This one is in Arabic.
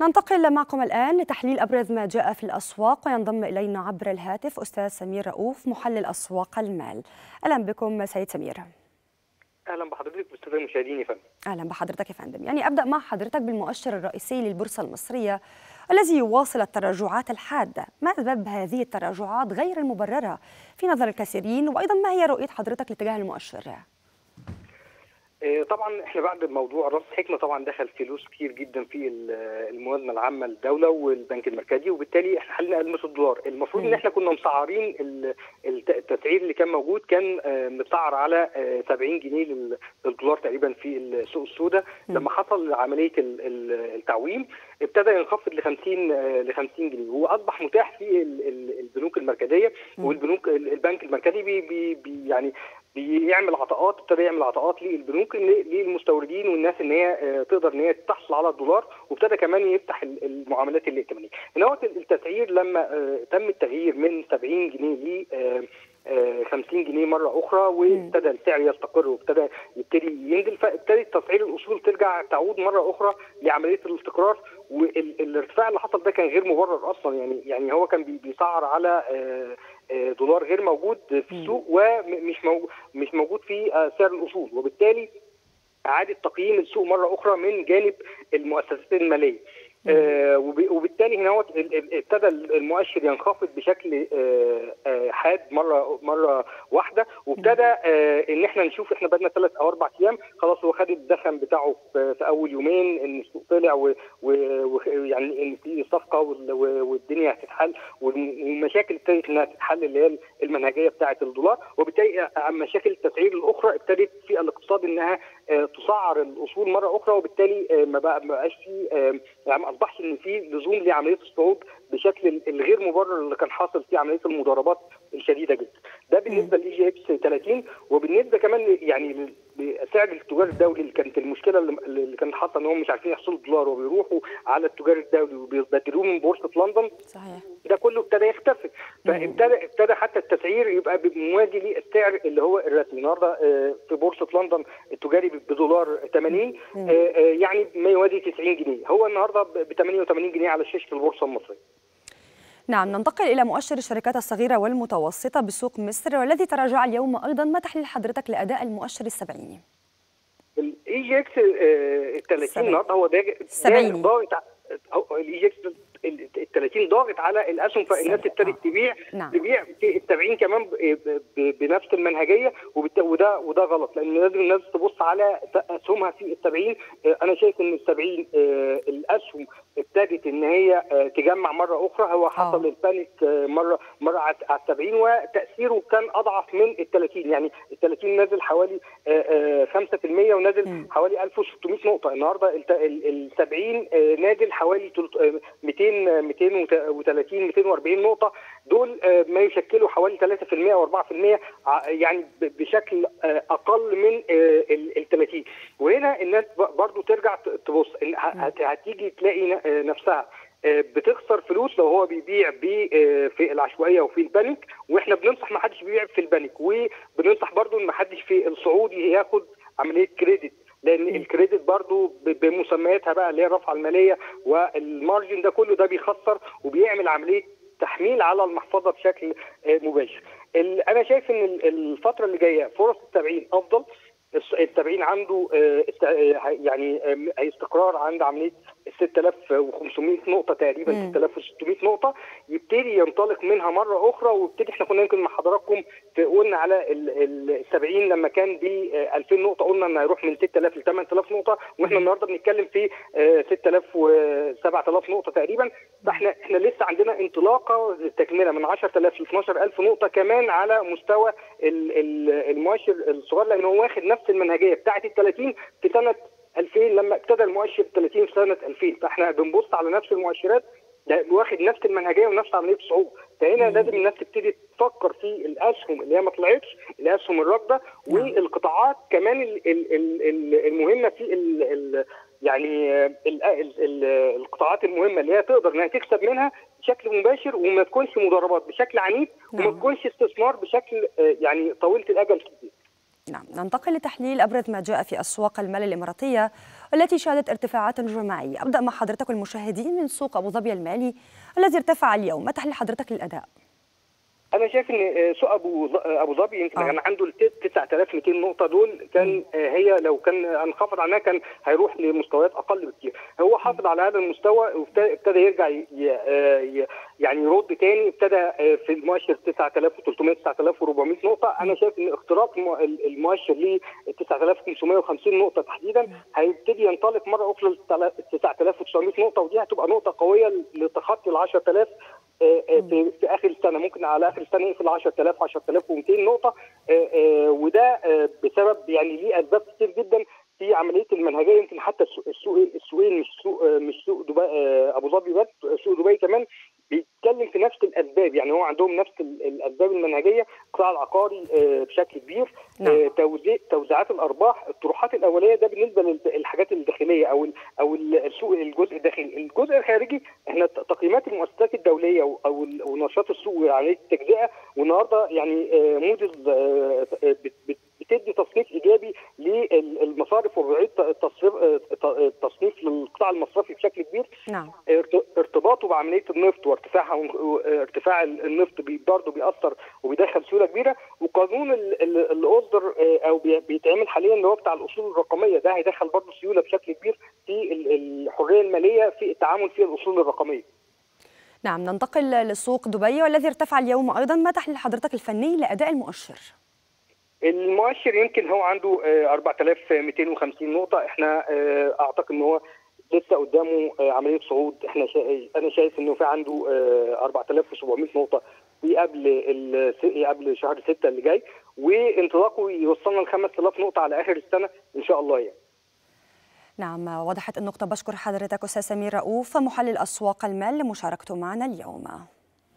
ننتقل معكم الآن لتحليل أبرز ما جاء في الأسواق وينضم إلينا عبر الهاتف أستاذ سمير رؤوف محلل أسواق المال. أهلا بكم سيد سمير. أهلا بحضرتك باستاذ المشاهدين يا فندم. أهلا بحضرتك يا فندم. يعني أبدأ مع حضرتك بالمؤشر الرئيسي للبورصة المصرية الذي يواصل التراجعات الحادة. ما أسباب هذه التراجعات غير المبررة؟ في نظر الكثيرين وأيضا ما هي رؤية حضرتك لاتجاه المؤشر؟ آه، طبعا إحنا بعد موضوع راس حكمة طبعا دخل فلوس كتير جدا في ال- الموازنه العامة للدولة والبنك المركزي وبالتالي إحنا حلنا ازمه الدولار. المفروض إن إحنا كنا مسعرين ال- الت- التسعير اللي كان موجود كان آه، متسعر على آه، 70 جنيه لل- للدولار تقريبا في السوق السوداء لما حصل عملية ال- ال- التعويم ابتدى ينخفض ل 50 آه، ل 50 جنيه واصبح متاح في ال- ال- البنوك المركزية والبنوك ال- البنك المركزي بي بي يعني بيعمل عطاءات ابتدى يعمل عطاءات للبنوك للمستوردين والناس إن هي آه، تقدر إن هي تحصل على الدولار وابتدى كمان يفتح ال- المعاملات الائتمانيه. هنا وقت التسعير لما آه، تم التغيير من 70 جنيه ل آه، 50 جنيه مرة أخرى وابتدى السعر يستقر وابتدى يبتدي ينزل فابتدت تسعير الأصول ترجع تعود مرة أخرى لعملية الاستقرار والارتفاع اللي حصل ده كان غير مبرر أصلا يعني يعني هو كان بي- بيسعر على آه، آه، دولار غير موجود في السوق ومش موجود مش موجود في آه، سعر الأصول وبالتالي إعادة تقييم السوق مرة أخرى من جانب المؤسسات المالية. آه وب- وبالتالي هنا ابتدى المؤشر ينخفض بشكل آه آه حاد مرة مرة واحدة وابتدى آه إن إحنا نشوف إحنا بقالنا ثلاث أو أربع أيام خلاص هو خد الدخن بتاعه في, أول يومين إن السوق طلع ويعني ان في صفقة والدنيا هتتحل والم- والمشاكل ابتدت إنها تتحل اللي هي المنهجية بتاعة الدولار. وبالتالي مشاكل التسعير الأخرى ابتدت في الاقتصاد إنها آه، تسعر الأصول مرة أخرى. وبالتالي آه، ما بقاش في آه، يعني ما أصبحش إن في لزوم لعملية الصعود بشكل ال- الغير مبرر اللي كان حاصل في عملية المضاربات الشديدة جدا. ده بالنسبة لل EGX 30 وبالنسبة كمان يعني لسعر التجاري الدولي اللي كانت المشكلة اللي كانت حاصله إن هم مش عارفين يحصلوا دولار وبيروحوا على التجار الدولي وبيبدلوه من بورصة لندن. صحيح. ده كله ابتدى يختفي. فابتدى ابتدى حتى التسعير يبقى موازي للسعر اللي هو الرسمي النهارده آه، في بورصة لندن التجاري بدولار 80 آه، آه، يعني ما يوازي 90 جنيه. هو النهارده ب 88 جنيه على شاشة البورصة المصرية. نعم ننتقل إلى مؤشر الشركات الصغيرة والمتوسطة بسوق مصر والذي تراجع اليوم أيضا ما تحليل حضرتك لأداء المؤشر السبعيني؟ ال EGX ال 30 السبعين. النهارده هو ده السبعيني. ده ضاغط ع- هو ال EGX ال 30 ضاغط على الأسهم فالناس. ابتدت. تبيع نعم. تبيع في ال 70 كمان بنفس المنهجية وده وده غلط لأن لازم الناس تبص على أسهمها في ال 70 آه، أنا شايف إن ال 70 آه، الأسهم ابتدت إن هي آه، تجمع مرة أخرى هو حصل. ال panic مرة مرة على على ال 70 وتأثيره كان أضعف من ال 30 يعني ال 30 نازل حوالي آه، آه، 5% ونازل حوالي 1600 نقطة النهارده ال 70 آه، نازل حوالي تلت- آه، 200 آه، 230 240 نقطة. دول آه، ما يشكلوا حوالي 3% أو 4% ع- يعني ب- بشكل آه، أقل من ال 30 وهنا الناس برضو ترجع تبص هتيجي تلاقي آه، نفسها آه، بتخسر فلوس لو هو بيبيع بي آه، في العشوائية وفي البنك وإحنا بننصح ما حدش بيبيع في البنك وبننصح برضو إن ما حدش في الصعودي ياخد عملية كريدت. لأن الكريدت برضو بمسمياتها بقى اللي هي الرفعة المالية والمارجن ده كله ده بيخسر وبيعمل عملية تحميل على المحفظة بشكل آه، مباشر. أنا شايف إن ال- الفترة اللي جاية فرص التابعين أفضل التابعين عنده آه، آه، يعني استقرار عند عملية 6500 نقطة تقريبا 6600 نقطة يبتدي ينطلق منها مرة أخرى ويبتدي إحنا كنا يمكن مع حضراتكم قلنا على ال ال 70 لما كان ب 2000 نقطة قلنا إنه هيروح من 6000 ل 8000 نقطة وإحنا النهارده بنتكلم في آه، 6000 و 7000 نقطة تقريبا. فإحنا إحنا لسه عندنا انطلاقة تكملة من 10000 ل 12000 نقطة كمان على مستوى ال- ال- المؤشر الصغير لأن هو واخد نفس المنهجية بتاعه ال 30 في سنة 2000 لما ابتدى المؤشر 30 في سنة 2000 فاحنا بنبص على نفس المؤشرات ده واخد نفس المنهجية ونفس عملية الصعود. فهنا لازم الناس تبتدي تفكر في الأسهم اللي هي ما طلعتش الأسهم الراكده والقطاعات كمان ال- ال- ال- ال- المهمة في ال ال يعني ال ال ال القطاعات المهمة اللي هي تقدر إنها تكسب منها بشكل مباشر وما تكونش مضاربات بشكل عنيف وما نعم. تكونش استثمار بشكل آه، يعني طويلة الأجل كتير. نعم ننتقل لتحليل أبرز ما جاء في أسواق المال الإماراتية والتي شهدت ارتفاعات جماعية أبدأ مع حضرتك والمشاهدين من سوق أبو ظبي المالي الذي ارتفع اليوم ما تحليل حضرتك للأداء؟ أنا شايف إن سوق أبو أبو ظبي يمكن كان عنده ال 9200 نقطة دول كان هي لو كان انخفض عنها كان هيروح لمستويات أقل بكتير. هو حافظ على هذا المستوى وابتدى يرجع يعني يرد تاني ابتدى في المؤشر 9300 9400 نقطة. أنا شايف إن اختراق المؤشر ل 9550 نقطة تحديدا هيبتدي ينطلق مرة أخرى ل 9900 نقطة ودي هتبقى نقطة قوية لتخطي ال 10000 في, في آخر السنة ممكن على آخر السنة يقفل 10000 10200 نقطة. وده بسبب يعني ليه أسباب كتير جدا. في عملية المنهجية يمكن حتى السوق السوقين مش سوق مش سوق دبي أبو ظبي بس سوق دبي كمان بيتكلم في نفس الأسباب. يعني هو عندهم نفس الأسباب المنهجية القطاع العقاري بشكل كبير. نعم. توزيع توزيعات الأرباح الطروحات الأولية ده بالنسبة للحاجات الداخلية أو أو السوق الجزء الداخلي. الجزء الخارجي إحنا تقييمات المؤسسات الدوليه أو نشاط السوق وعمليه التجزئه والنهاردة يعني موديز بتدي تصنيف إيجابي للمصارف وبعيد التصنيف للقطاع المصرفي بشكل كبير. نعم. ارتباطه بعملية النفط وارتفاعها وارتفاع النفط برضه بيأثر وبيدخل سيولة كبيرة. وقانون اللي اصدر أو بيتعمل حاليا اللي هو بتاع الأصول الرقمية. ده هيدخل برضه سيولة بشكل كبير في الحرية المالية في التعامل في الأصول الرقمية. نعم ننتقل لسوق دبي والذي ارتفع اليوم أيضا ما تحليل حضرتك الفني لأداء المؤشر؟ المؤشر يمكن هو عنده 4250 نقطة إحنا أعتقد إن هو لسه قدامه عملية صعود إحنا. أنا شايف إنه في عنده 4700 نقطة في قبل قبل شهر 6 اللي جاي وانطلاقه يوصلنا ل 5000 نقطة على آخر السنة إن شاء الله يعني. نعم وضحت النقطة. بشكر حضرتك أستاذ سمير رؤوف محلل أسواق المال لمشاركته معنا اليوم.